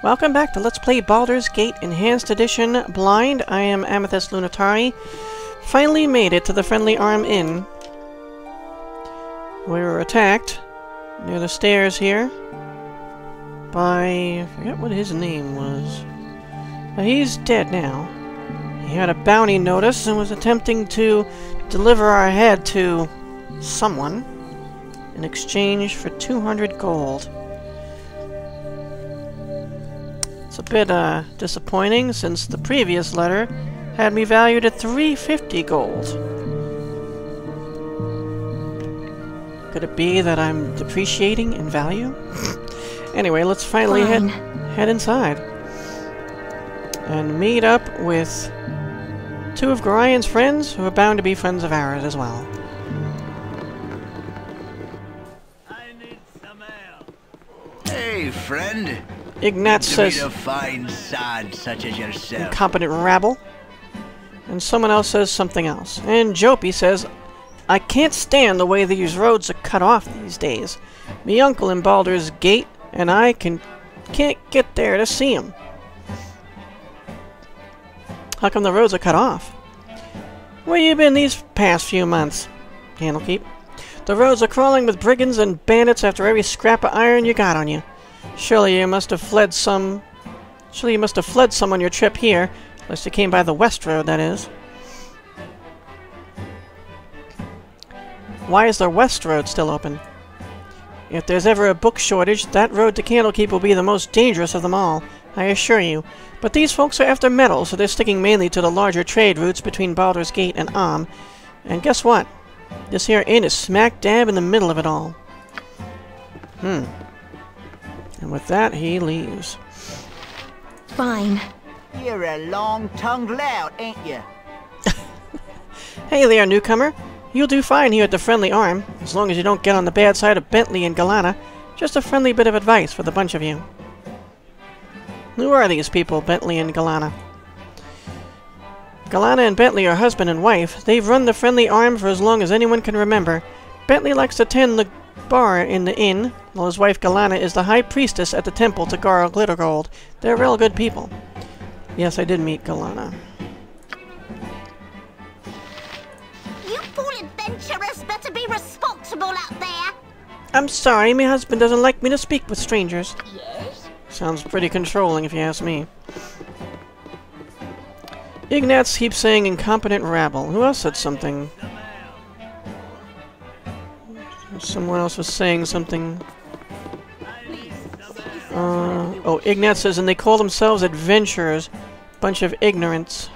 Welcome back to Let's Play Baldur's Gate Enhanced Edition Blind. I am Amethyst Lunitari. Finally made it to the Friendly Arm Inn. We were attacked near the stairs here by... I forget what his name was. But he's dead now. He had a bounty notice and was attempting to deliver our head to someone in exchange for 200 gold. It's a bit uh, disappointing since the previous letter had me valued at 350 gold. Could it be that I'm depreciating in value? anyway, let's finally head, head inside. And meet up with two of Gorion's friends who are bound to be friends of ours as well. Hey, friend. Ignat says a fine sod such as yourself. incompetent rabble. And someone else says something else. And Jopie says, I can't stand the way these roads are cut off these days. Me uncle in Baldur's Gate and I can can't get there to see him. How come the roads are cut off? Where you been these past few months? Candlekeep. The roads are crawling with brigands and bandits after every scrap of iron you got on you. Surely you must have fled some... Surely you must have fled some on your trip here. Unless you came by the west road, that is. Why is the west road still open? If there's ever a book shortage, that road to Candlekeep will be the most dangerous of them all, I assure you. But these folks are after metal, so they're sticking mainly to the larger trade routes between Baldur's Gate and Amn. And guess what? This here inn is smack dab in the middle of it all. Hmm. And with that, he leaves. Fine. You're a long-tongued lout, ain't you? Hey there, newcomer. You'll do fine here at the Friendly Arm, as long as you don't get on the bad side of Bentley and Gellana. Just a friendly bit of advice for the bunch of you. Who are these people, Bentley and Gellana? Gellana and Bentley are husband and wife. They've run the Friendly Arm for as long as anyone can remember. Bentley likes to tend the bar in the inn, while his wife Gellana is the high priestess at the temple to Garl Glittergold. They're real good people. Yes, I did meet Gellana. You fool adventurers better be responsible out there. I'm sorry, my husband doesn't like me to speak with strangers. Yes? Sounds pretty controlling if you ask me. Ignatz keeps saying incompetent rabble. Who else said something? Someone else was saying something. Uh, oh, Ignatz says, and they call themselves adventurers. Bunch of ignorance.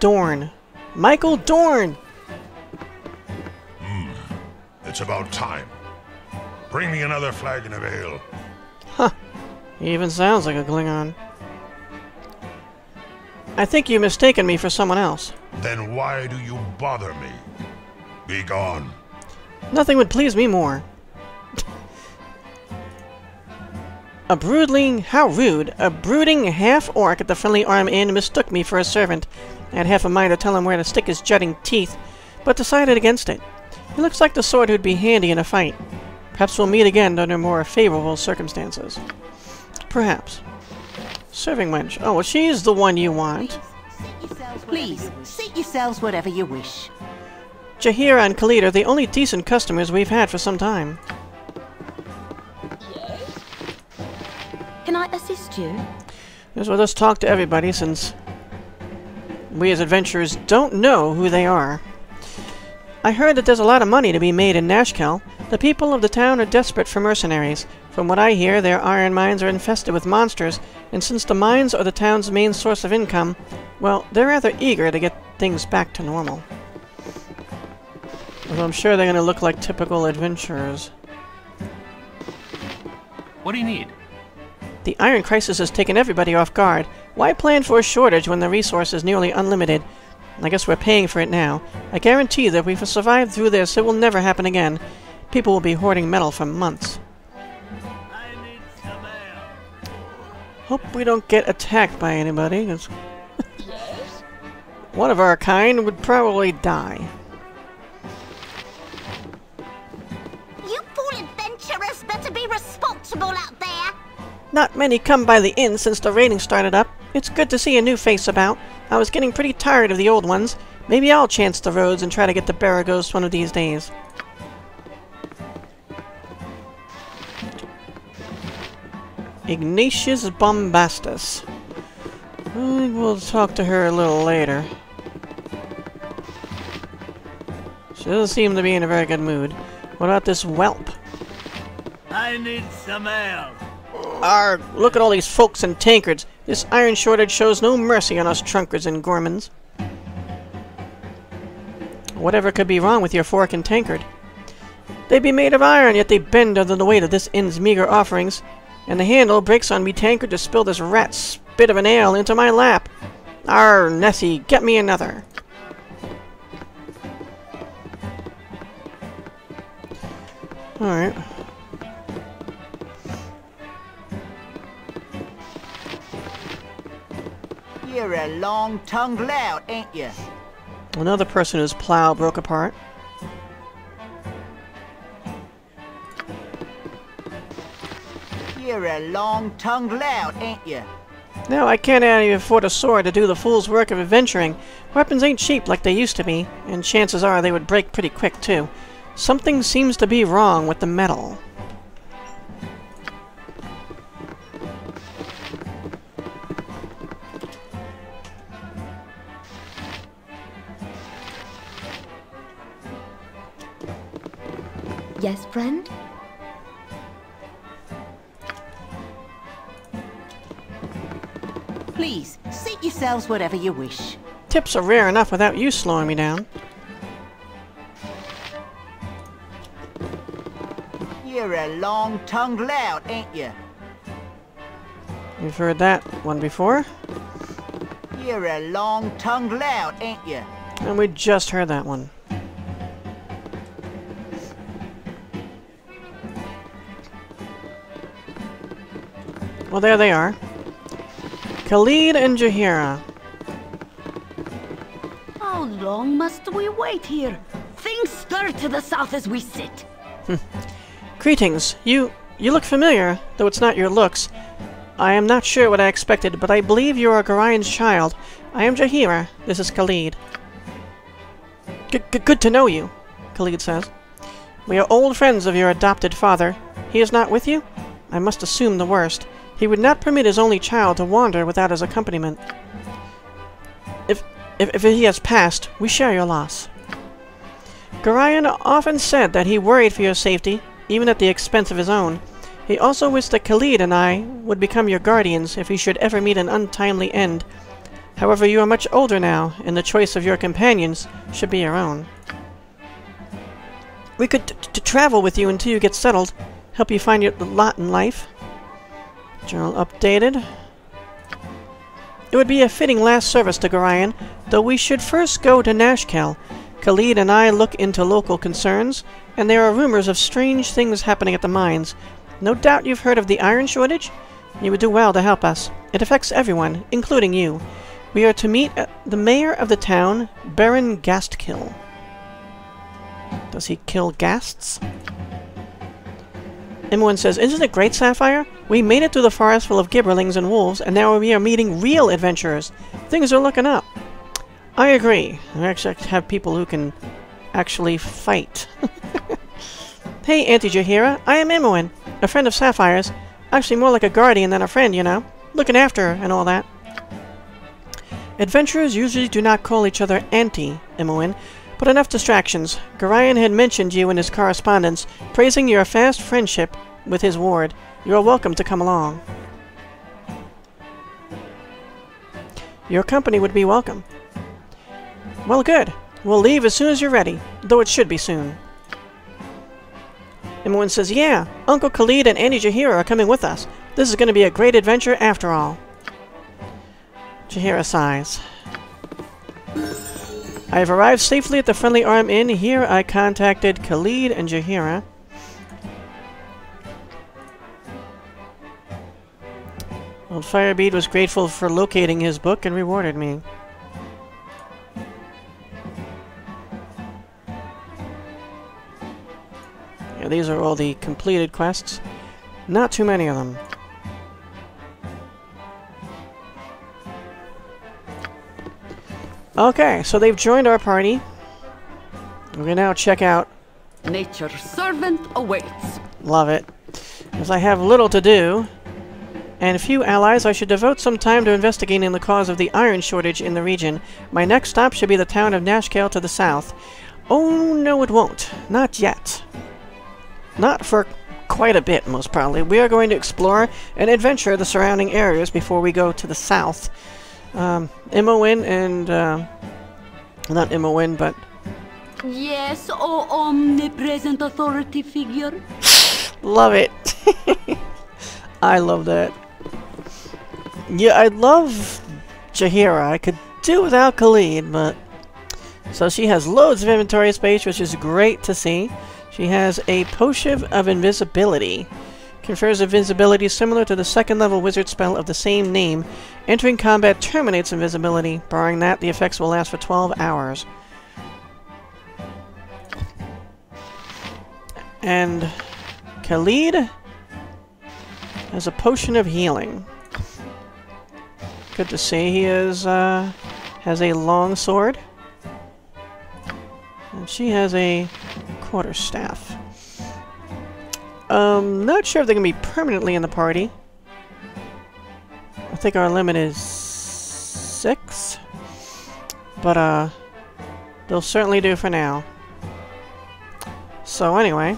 Dorn. Michael Dorn! It's about time. Bring me another flagon of ale. Huh. He even sounds like a Klingon. I think you've mistaken me for someone else. Then why do you bother me? Be gone. Nothing would please me more. a broodling, how rude, a brooding half-orc at the Friendly Arm Inn mistook me for a servant. I had half a mind to tell him where to stick his jutting teeth, but decided against it. He looks like the sort who'd be handy in a fight. Perhaps we'll meet again under more favorable circumstances. Perhaps. Serving wench. Oh, well, she's the one you want. Please, seat yourselves whatever you wish. Jaheira and Khalid are the only decent customers we've had for some time. Yes? Can I assist you? As well, let's talk to everybody since we as adventurers don't know who they are. I heard that there's a lot of money to be made in Nashkel. The people of the town are desperate for mercenaries. From what I hear, their iron mines are infested with monsters, and since the mines are the town's main source of income, well, they're rather eager to get things back to normal. Although I'm sure they're going to look like typical adventurers. What do you need? The iron crisis has taken everybody off guard. Why plan for a shortage when the resource is nearly unlimited? I guess we're paying for it now. I guarantee that if we survive through this, it will never happen again. People will be hoarding metal for months. Hope we don't get attacked by anybody, one of our kind would probably die. You fool adventurers better be responsible out there. Not many come by the inn since the raiding started up. It's good to see a new face about. I was getting pretty tired of the old ones. Maybe I'll chance the roads and try to get to Beregost one of these days. Ignatius Bombastus. I will talk to her a little later. She doesn't seem to be in a very good mood. What about this whelp? I need some ale. Arg! Look at all these folks and tankards. This iron shortage shows no mercy on us trunkards and gourmands. Whatever could be wrong with your fork and tankard? They be made of iron, yet they bend under the weight of this inn's meager offerings, and the handle breaks on me tankard to spill this rat spit of an ale into my lap. Arr, Nessie, get me another. Alright. You're a long-tongued lout, ain't you? Another person whose plow broke apart. You're a long-tongued lout, ain't you? No, I can't even afford a sword to do the fool's work of adventuring. Weapons ain't cheap like they used to be, and chances are they would break pretty quick, too. Something seems to be wrong with the metal. Yes, friend? Please, seat yourselves whatever you wish. Tips are rare enough without you slowing me down. You're a long-tongued lout, ain't you? We've heard that one before, You're a long-tongued lout, ain't you? and we just heard that one. Well, there they are. Khalid and Jaheira. How long must we wait here? Things stir to the south as we sit. Greetings. You you look familiar, though it's not your looks. I am not sure what I expected, but I believe you are Gorion's child. I am Jaheira. This is Khalid. G good to know you, Khalid says. We are old friends of your adopted father. He is not with you? I must assume the worst. He would not permit his only child to wander without his accompaniment. If, if, if he has passed, we share your loss. Gorion often said that he worried for your safety, even at the expense of his own. He also wished that Khalid and I would become your guardians if he should ever meet an untimely end. However, you are much older now, and the choice of your companions should be your own. We could travel with you until you get settled, help you find your lot in life. Journal updated. It would be a fitting last service to Gorion, though we should first go to Nashkel. Khalid and I look into local concerns, and there are rumors of strange things happening at the mines. No doubt you've heard of the iron shortage? You would do well to help us. It affects everyone, including you. We are to meet uh, the mayor of the town, Baron Ghastkill. Does he kill ghasts? Imoen says, Isn't it great, Sapphire? We made it through the forest full of gibberlings and wolves, and now we are meeting real adventurers. Things are looking up. I agree. I actually have people who can actually fight. hey, Auntie Jaheira, I am Imoen, a friend of Sapphire's. Actually more like a guardian than a friend, you know. Looking after her and all that. Adventurers usually do not call each other Auntie, Imoen, but enough distractions. Gorion had mentioned you in his correspondence, praising your fast friendship with his ward. You are welcome to come along. Your company would be welcome. Well, good. We'll leave as soon as you're ready, though it should be soon. Imoen says, Yeah, Uncle Khalid and Auntie Jaheira are coming with us. This is going to be a great adventure after all. Jaheira sighs. I have arrived safely at the Friendly Arm Inn. Here I contacted Khalid and Jaheira. Old Firebead was grateful for locating his book and rewarded me. These are all the completed quests. Not too many of them. Okay, so they've joined our party. We're gonna now check out... Nature Servant awaits. Love it. As I have little to do, and few allies, I should devote some time to investigating the cause of the iron shortage in the region. My next stop should be the town of Nashkel to the south. Oh, no it won't. Not yet. Not for quite a bit, most probably. We are going to explore and adventure the surrounding areas before we go to the south. Um, Imoen and, uh, not Imoen, but Yes, oh omnipresent authority figure. Love it. I love that. Yeah, I love Jaheira. I could do without Khalid, but... So she has loads of inventory space, which is great to see. She has a Potion of Invisibility. Confers invisibility similar to the second level wizard spell of the same name. Entering combat terminates invisibility. Barring that, the effects will last for 12 hours. And Khalid has a potion of healing. Good to see. He is uh, has a long sword, and she has a quarter staff. Um, not sure if they're going to be permanently in the party. I think our limit is six, but uh, they'll certainly do for now. So anyway,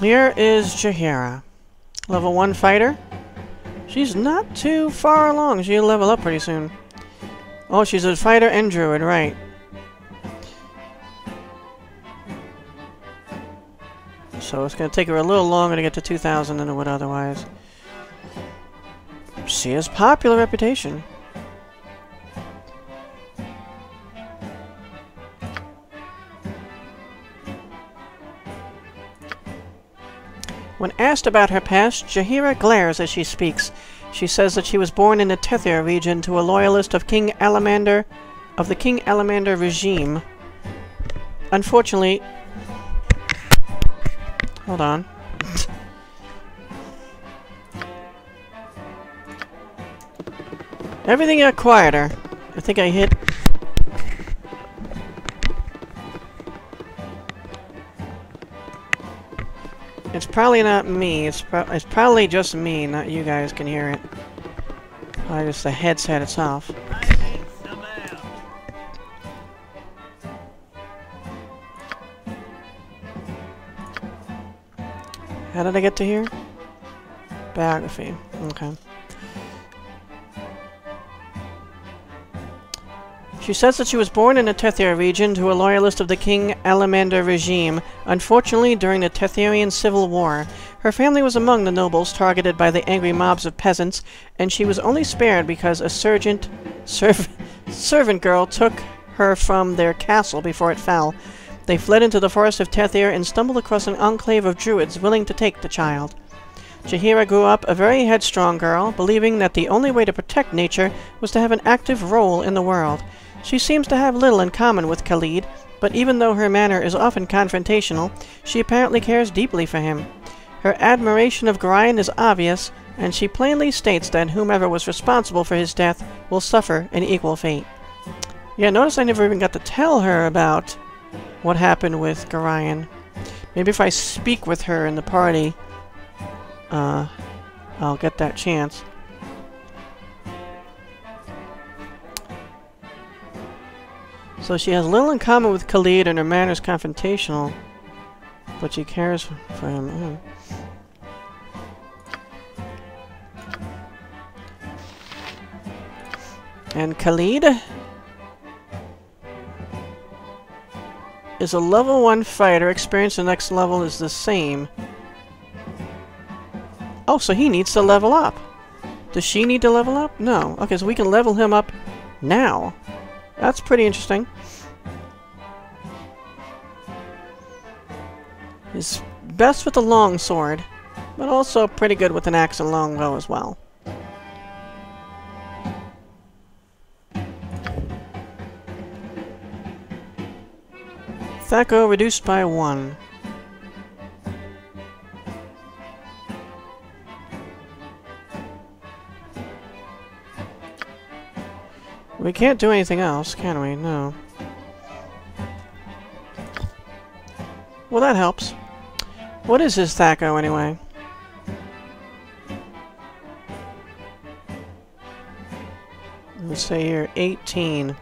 here is Jaheira. Level 1 fighter. She's not too far along. She'll level up pretty soon. Oh, she's a fighter and druid, right. So it's going to take her a little longer to get to 2,000 than it would otherwise. She has popular reputation. When asked about her past, Jaheira glares as she speaks. She says that she was born in the Tethyr region to a loyalist of King Alemander, of the King Alemander regime. Unfortunately... Hold on. Everything got quieter. I think I hit... It's probably not me. It's, pro it's probably just me, not you guys can hear it. Probably just the headset itself. Did I get to here? Biography. Okay. She says that she was born in the Tethyr region to a loyalist of the King Alemander regime. Unfortunately, during the Tethyrian Civil War, her family was among the nobles targeted by the angry mobs of peasants, and she was only spared because a sergeant, serv servant girl took her from their castle before it fell. They fled into the forest of Tethyr and stumbled across an enclave of druids willing to take the child. Jaheira grew up a very headstrong girl, believing that the only way to protect nature was to have an active role in the world. She seems to have little in common with Khalid, but even though her manner is often confrontational, she apparently cares deeply for him. Her admiration of Gorion is obvious, and she plainly states that whomever was responsible for his death will suffer an equal fate. Yeah, notice I never even got to tell her about what happened with Gorion. Maybe if I speak with her in the party, uh, I'll get that chance. So she has little in common with Khalid and her manner is confrontational, but she cares for him. Mm. And Khalid is a level 1 fighter. Experience the next level is the same. Oh, so he needs to level up. Does she need to level up? No. Okay, so we can level him up now. That's pretty interesting. He's best with a long sword, but also pretty good with an axe and longbow as well. THAC0 reduced by one. We can't do anything else, can we? No. Well, that helps. What is this THAC0, anyway? Let's say you're 18.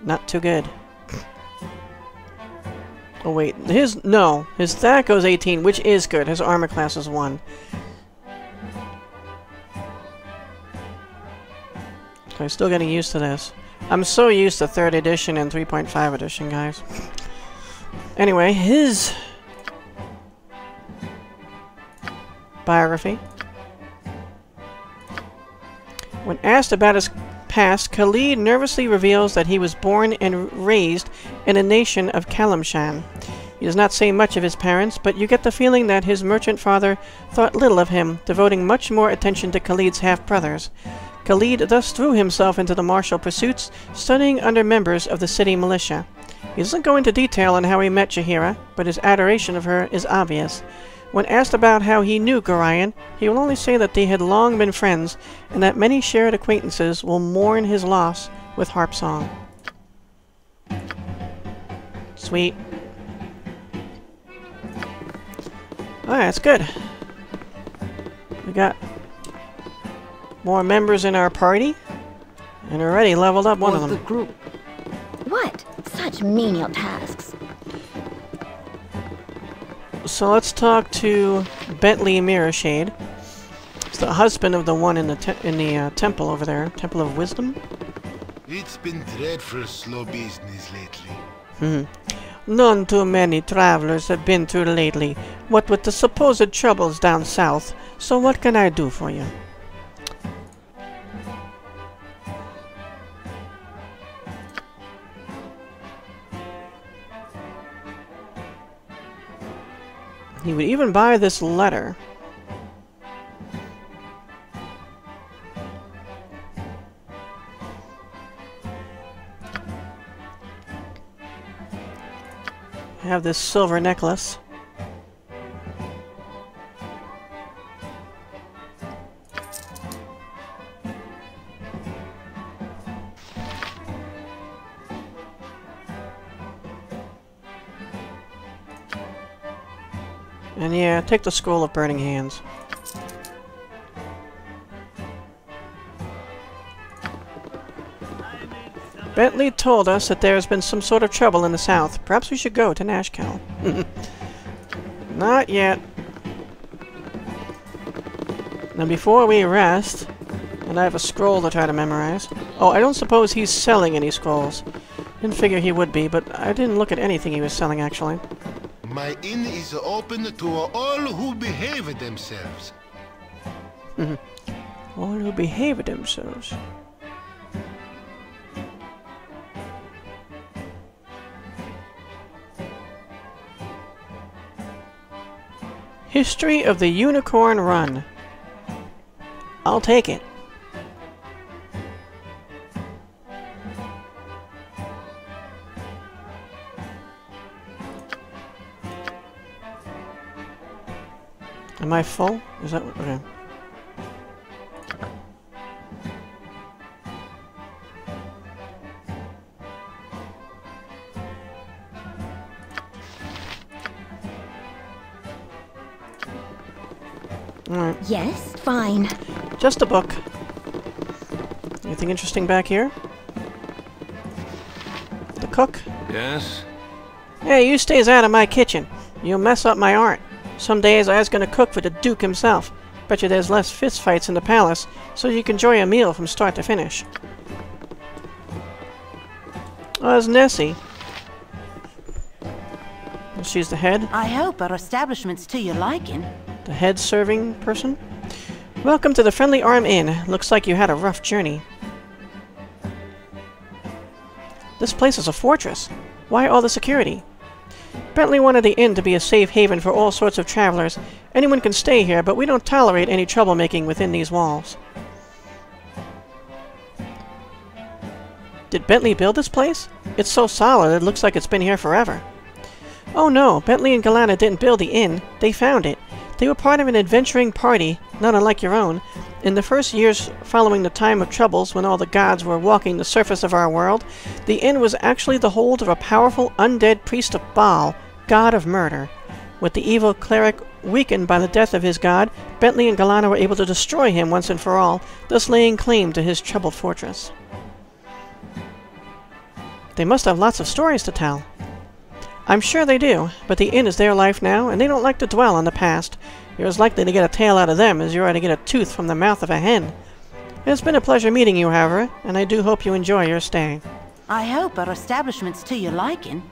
Not too good. Oh wait, his, no, his THAC0's 18, which is good. His armor class is 1. I'm still getting used to this. I'm so used to 3rd edition and 3.5 edition, guys. Anyway, his biography. When asked about his past, Khalid nervously reveals that he was born and raised in a nation of Calimshan. He does not say much of his parents, but you get the feeling that his merchant father thought little of him, devoting much more attention to Khalid's half-brothers. Khalid thus threw himself into the martial pursuits, studying under members of the city militia. He doesn't go into detail on how he met Jaheira, but his adoration of her is obvious. When asked about how he knew Gorion, he will only say that they had long been friends, and that many shared acquaintances will mourn his loss with harp song. Sweet. Alright, that's good. We got more members in our party, and already leveled up one Or of the them. group. What? Such menial tasks. So let's talk to Bentley Mirrorshade. It's the husband of the one in the te in the uh, temple over there, Temple of Wisdom. It's been dreadful slow business lately. Hmm. None too many travelers have been through lately, what with the supposed troubles down south. So what can I do for you? He would even buy this letter. Have this silver necklace. And yeah, take the Scroll of Burning Hands. Bentley told us that there has been some sort of trouble in the south. Perhaps we should go to Nashkel. Not yet. Now before we rest, and I have a scroll to try to memorize. Oh, I don't suppose he's selling any scrolls. Didn't figure he would be, but I didn't look at anything he was selling actually. My inn is open to all who behave themselves. Mm-hmm. All who behave themselves. History of the Unicorn Run. I'll take it. Am I full? Is that what? okay? Just a book. Anything interesting back here? The cook? Yes? Hey, you stays out of my kitchen. You'll mess up my art. Some days I was gonna cook for the Duke himself. Bet you there's less fistfights in the palace, so you can enjoy a meal from start to finish. Oh, there's Nessie. She's the head, I hope our establishment's to your liking. the head serving person. Welcome to the Friendly Arm Inn. Looks like you had a rough journey. This place is a fortress. Why all the security? Bentley wanted the inn to be a safe haven for all sorts of travelers. Anyone can stay here, but we don't tolerate any troublemaking within these walls. Did Bentley build this place? It's so solid it looks like it's been here forever. Oh no, Bentley and Gellana didn't build the inn. They found it. They were part of an adventuring party, not unlike your own. In the first years following the time of troubles, when all the gods were walking the surface of our world, the inn was actually the hold of a powerful undead priest of Baal, god of murder. With the evil cleric weakened by the death of his god, Bentley and Gellana were able to destroy him once and for all, thus laying claim to his troubled fortress. They must have lots of stories to tell. I'm sure they do, but the inn is their life now, and they don't like to dwell on the past. You're as likely to get a tale out of them as you are to get a tooth from the mouth of a hen. It's been a pleasure meeting you, however, and I do hope you enjoy your stay. I hope our establishment's to your liking.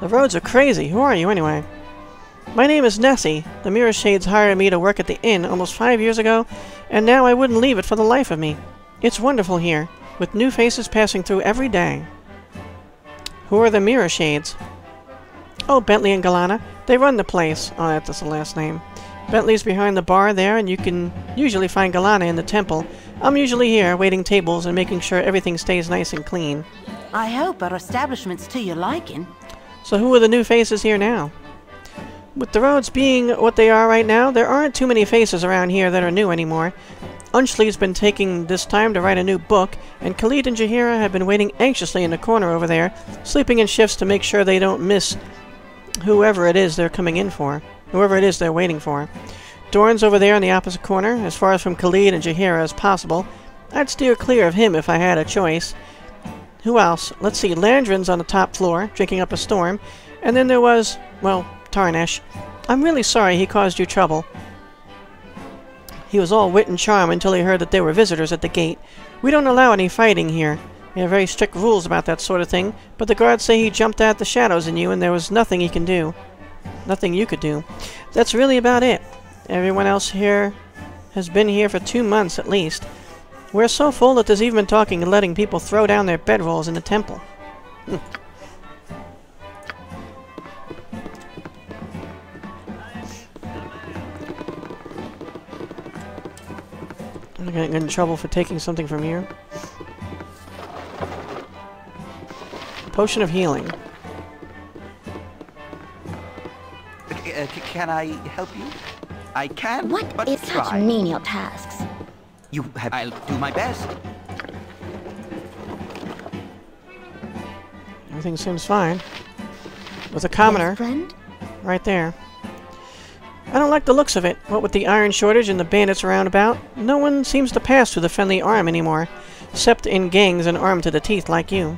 The roads are crazy. Who are you, anyway? My name is Nessie. The Mirrorshades hired me to work at the inn almost five years ago, and now I wouldn't leave it for the life of me. It's wonderful here, with new faces passing through every day. Who are the Mirrorshades? Oh, Bentley and Gellana. They run the place. Oh, that's the last name. Bentley's behind the bar there, and you can usually find Gellana in the temple. I'm usually here, waiting tables and making sure everything stays nice and clean. I hope our establishment's to your liking. So who are the new faces here now? With the roads being what they are right now, there aren't too many faces around here that are new anymore. Unschli's been taking this time to write a new book, and Khalid and Jaheira have been waiting anxiously in the corner over there, sleeping in shifts to make sure they don't miss whoever it is they're coming in for. Whoever it is they're waiting for. Dorn's over there in the opposite corner, as far as from Khalid and Jaheira as possible. I'd steer clear of him if I had a choice. Who else? Let's see, Landrin's on the top floor, drinking up a storm. And then there was, well, Tarnesh. I'm really sorry he caused you trouble. He was all wit and charm until he heard that there were visitors at the gate. We don't allow any fighting here. We have very strict rules about that sort of thing, but the guards say he jumped out the shadows in you and there was nothing he can do. Nothing you could do. That's really about it. Everyone else here has been here for two months at least. We're so full that there's even been talking and letting people throw down their bedrolls in the temple. Hmm. I'm gonna get in trouble for taking something from here. Potion of healing. Uh, can I help you? I can, What but is such menial tasks? You have. I'll do my best. Everything seems fine. With a commoner. Yes, friend? Right there. I don't like the looks of it. What with the iron shortage and the bandits around about, no one seems to pass through the friendly arm anymore, except in gangs and armed to the teeth like you.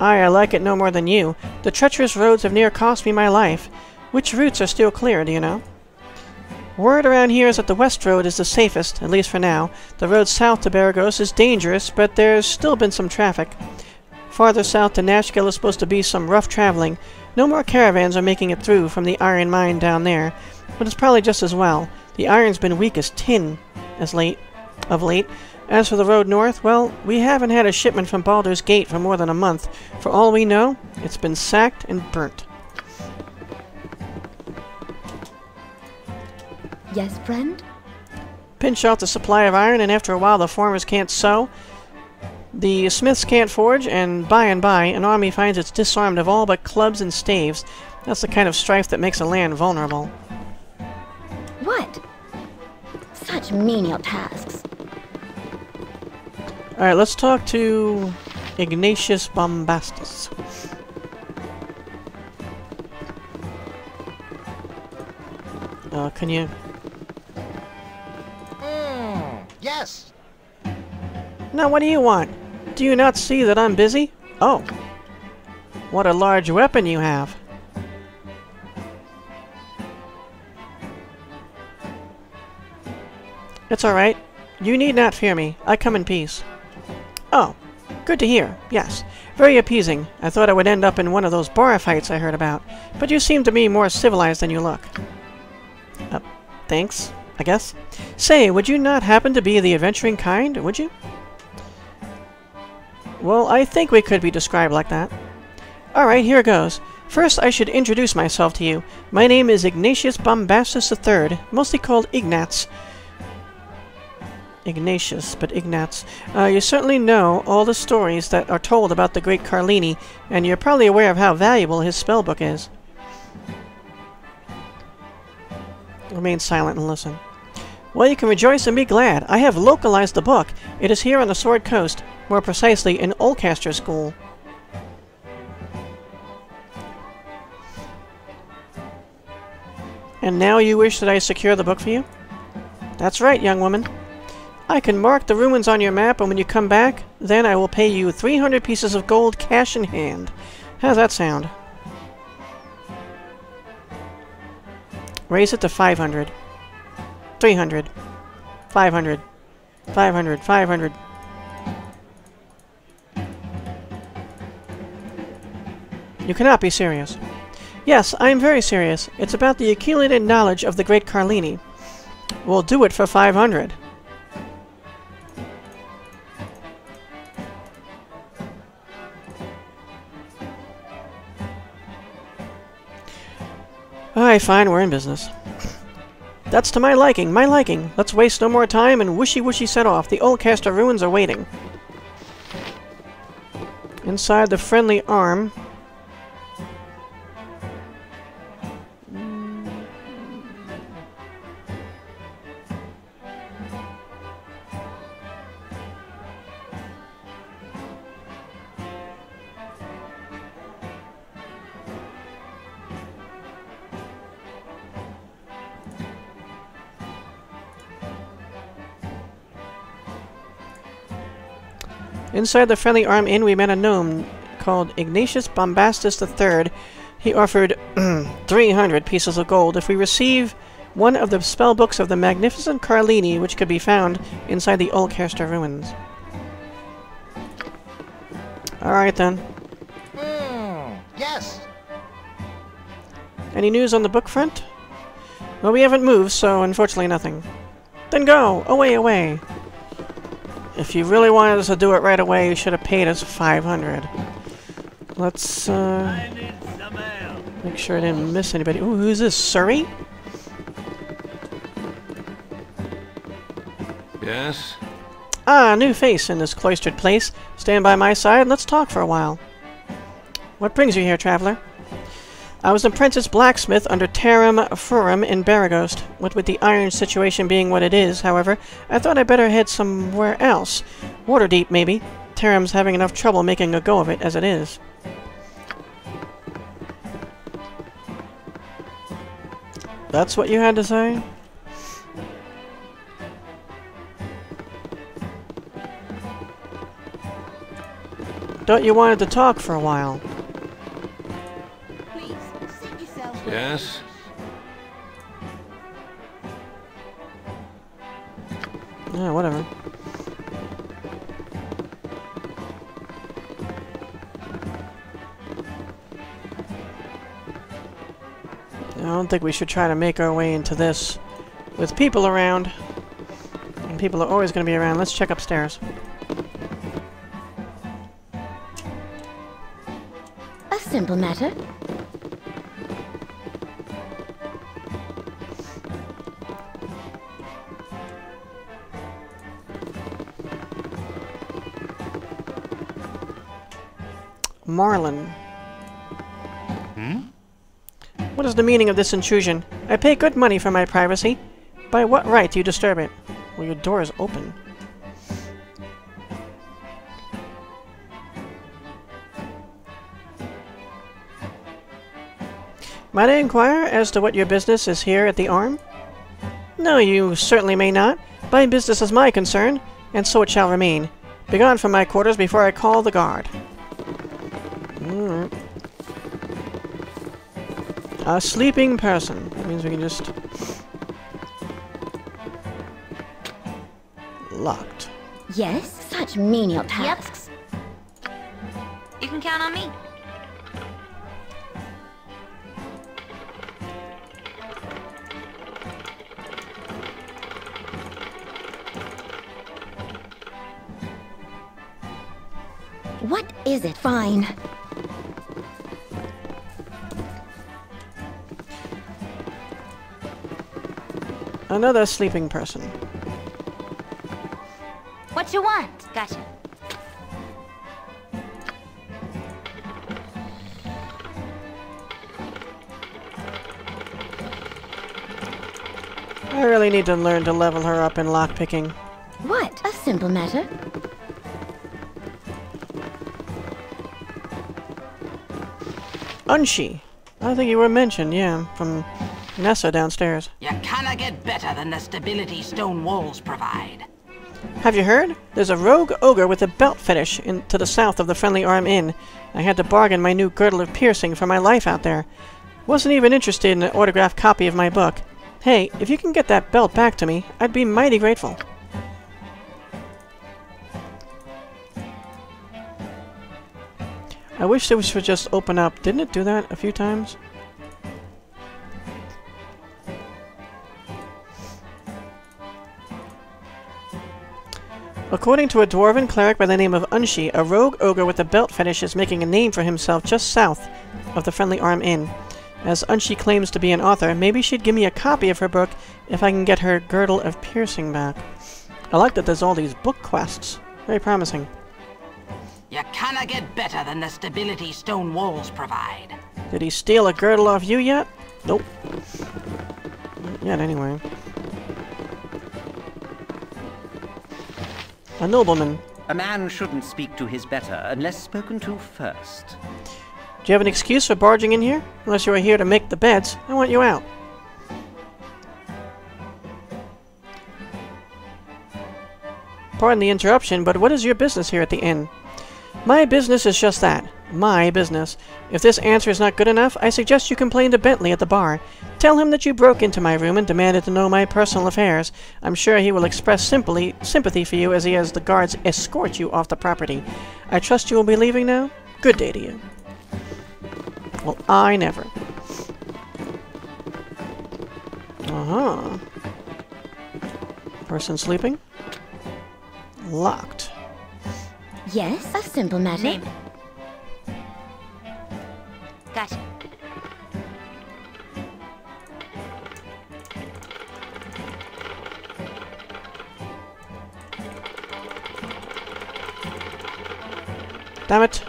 Aye, I like it no more than you. The treacherous roads have near cost me my life. Which routes are still clear, do you know? Word around here is that the west road is the safest, at least for now. The road south to Beregost is dangerous, but there's still been some traffic. Farther south to Nashkel is supposed to be some rough traveling. No more caravans are making it through from the iron mine down there, but it's probably just as well. The iron's been weak as tin as late of late. As for the road north, well, we haven't had a shipment from Baldur's Gate for more than a month. For all we know, it's been sacked and burnt. Yes, friend? Pinch off the supply of iron, and after a while the farmers can't sow, the smiths can't forge, and by and by, an army finds it's disarmed of all but clubs and staves. That's the kind of strife that makes a land vulnerable. What? Such menial tasks. Alright, let's talk to Ignatius Bombastus. Uh, can you... Yes. Now, what do you want? Do you not see that I'm busy? Oh. What a large weapon you have. It's alright. You need not fear me. I come in peace. Oh. Good to hear. Yes. Very appeasing. I thought I would end up in one of those bar fights I heard about. But you seem to be more civilized than you look. Uh, thanks, I guess. Say, would you not happen to be the adventuring kind, would you? Well, I think we could be described like that. Alright, here goes. First, I should introduce myself to you. My name is Ignatius Bombastus III, mostly called Ignatz. Ignatius, but Ignatz. Uh, you certainly know all the stories that are told about the great Carlini, and you're probably aware of how valuable his spellbook is. Remain silent and listen. Well, you can rejoice and be glad. I have localized the book. It is here on the Sword Coast, more precisely in Ulcaster School. And now you wish that I secure the book for you? That's right, young woman. I can mark the ruins on your map, and when you come back, then I will pay you 300 pieces of gold cash in hand. How's that sound? Raise it to 500. 300. 500. 500. 500. You cannot be serious. Yes, I am very serious. It's about the accumulated knowledge of the great Carlini. We'll do it for 500. Fine, we're in business. That's to my liking, my liking. Let's waste no more time and wishy-wishy set off. The Ulcaster ruins are waiting. Inside the friendly arm... Inside the friendly arm inn, we met a gnome called Ignatius Bombastus III. He offered 300 pieces of gold if we receive one of the spell books of the magnificent Carlini, which could be found inside the Ulcaster ruins. Alright then. Hmm, yes. Any news on the book front? Well, we haven't moved, so unfortunately nothing. Then go! Away, away! If you really wanted us to do it right away, you should have paid us 500. Let's, uh, I need some help. make sure I didn't miss anybody. Ooh, who's this? Surrey? Yes? Ah, new face in this cloistered place. Stand by my side and let's talk for a while. What brings you here, traveler? I was apprentice blacksmith under Taerom Fuiruim in Beregost. What with the iron situation being what it is, however, I thought I'd better head somewhere else. Waterdeep, maybe. Taerom's having enough trouble making a go of it as it is. That's what you had to say? Thought you wanted to talk for a while. Yes? Yeah, whatever. I don't think we should try to make our way into this with people around. And people are always going to be around. Let's check upstairs. A simple matter. Marlin. Hmm? What is the meaning of this intrusion? I pay good money for my privacy. By what right do you disturb it? Well, your door is open. Might I inquire as to what your business is here at the Arm? No, you certainly may not. My business is my concern, and so it shall remain. Begone from my quarters before I call the guard. A sleeping person. That means we can just... Locked. Yes, such menial tasks. Yep. You can count on me. What is it? Fine. Another sleeping person. What you want? Gotcha. I really need to learn to level her up in lockpicking. What? A simple matter. Unshey. I think you were mentioned, yeah, from Nessa downstairs. You cannot get better than the stability stone walls provide. Have you heard? There's a rogue ogre with a belt fetish in, to the south of the Friendly Arm Inn. I had to bargain my new girdle of piercing for my life out there. Wasn't even interested in an autographed copy of my book. Hey, if you can get that belt back to me, I'd be mighty grateful. I wish this would just open up. Didn't it do that a few times? According to a dwarven cleric by the name of Unshey, a rogue ogre with a belt fetish is making a name for himself just south of the Friendly Arm Inn. As Unshey claims to be an author, maybe she'd give me a copy of her book if I can get her Girdle of Piercing back. I like that there's all these book quests. Very promising. You cannot get better than the stability stone walls provide. Did he steal a girdle off you yet? Nope. Not yet, anyway. A nobleman. A man shouldn't speak to his better unless spoken to first. Do you have an excuse for barging in here? Unless you are here to make the beds, I want you out. Pardon the interruption, but what is your business here at the inn? My business is just that. My business. If this answer is not good enough, I suggest you complain to Bentley at the bar. Tell him that you broke into my room and demanded to know my personal affairs. I'm sure he will express simply sympathy for you as he has the guards escort you off the property. I trust you will be leaving now? Good day to you. Well, I never. Uh-huh. Person sleeping? Locked. Yes, a simple matter. Name. Damn it.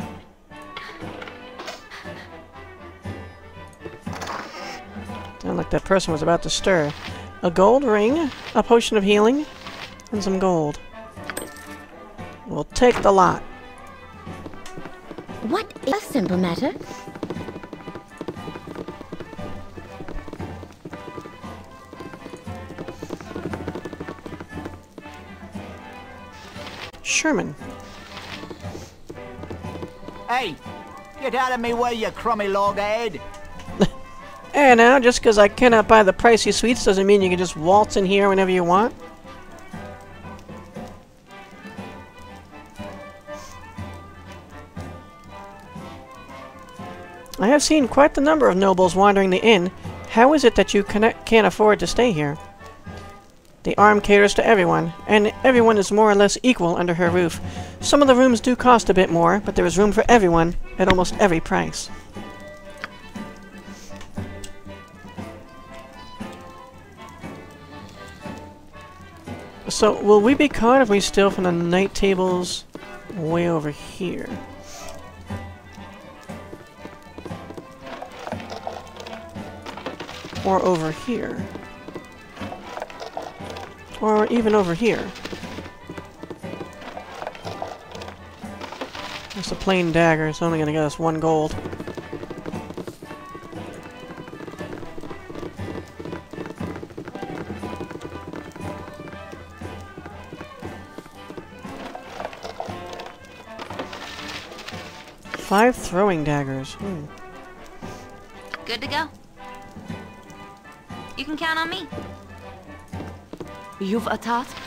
Sounded like that person was about to stir. A gold ring, a potion of healing, and some gold. We'll take the lot. What? A simple matter. Sherman. Hey, get out of me way, you crummy loghead. Hey now, just because I cannot buy the pricey suites doesn't mean you can just waltz in here whenever you want. I have seen quite the number of nobles wandering the inn. How is it that you can't afford to stay here? The arm caters to everyone, and everyone is more or less equal under her roof. Some of the rooms do cost a bit more, but there is room for everyone at almost every price. So, will we be caught if we steal from the night tables way over here? Or over here? Or even over here? It's a plain dagger, it's only gonna get us one gold. Five throwing daggers. Hmm. Good to go. You can count on me. You've a task?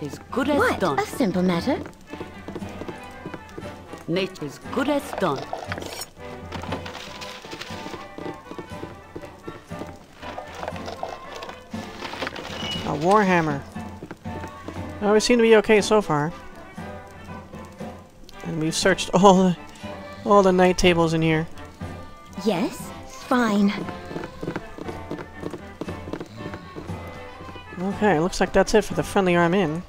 As good as what? done. A simple matter. Nature is good as done. A warhammer. Oh, we seem to be okay so far. And we've searched all the all the night tables in here. Yes, fine. Okay, looks like that's it for the Friendly Arm Inn.